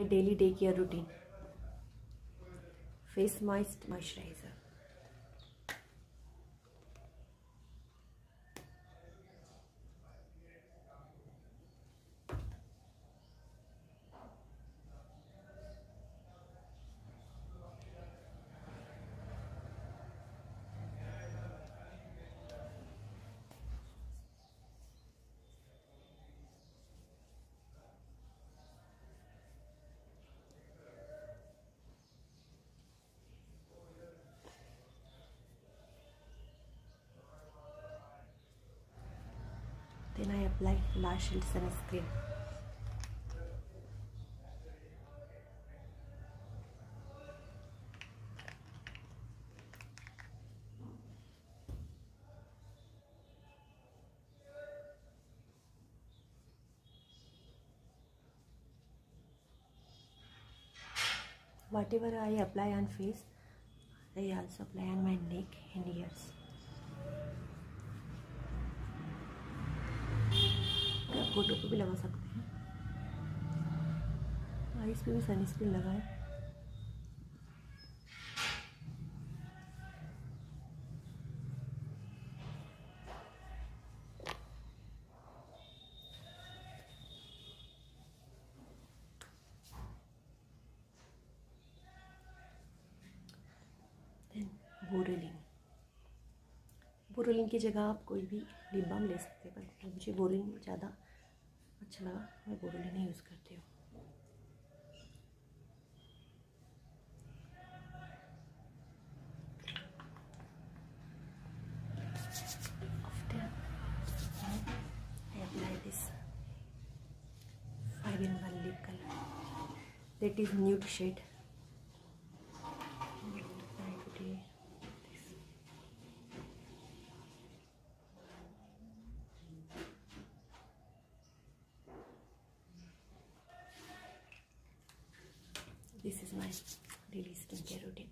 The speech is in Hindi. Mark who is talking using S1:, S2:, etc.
S1: my daily day care routine face moist moisturizer then I apply Lash Shield sunscreen whatever I apply on face I also apply on my neck and ears आप फ़ोटो पे भी लगा सकते हैं। आइस पे भी सनस्क्रीन लगाएँ। बोरेलिन बोरोलिन की जगह आप कोई भी लिप बाम ले सकते हैं, पर मुझे बोरोलिन ज़्यादा अच्छा लगा मैं बोरोली नहीं यूज़ करती हूँ That is nude shade. This is my daily skincare routine